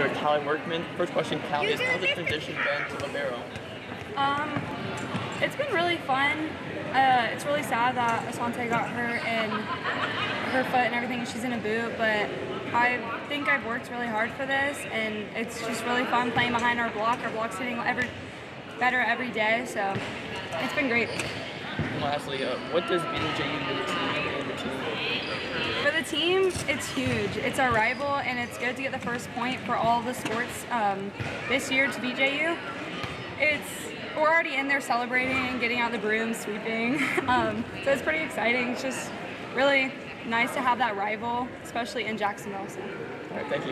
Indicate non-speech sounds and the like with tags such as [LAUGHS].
here at Callie Workman. First question, Callie, is how's the transition been to libero? Um, it's been really fun. Uh, it's really sad that Asante got hurt and her foot and everything. She's in a boot, but I think I've worked really hard for this, and it's just really fun playing behind our block. Our block's getting ever better every day, so it's been great. And lastly, uh, what does BJU mean to you and the team? For the team, it's huge. It's our rival, and it's good to get the first point for all the sports um, this year to BJU. It's we're already in there celebrating, getting out the broom, sweeping. [LAUGHS] Um, so it's pretty exciting. It's just really nice to have that rival, especially in Jacksonville. So. Thank you.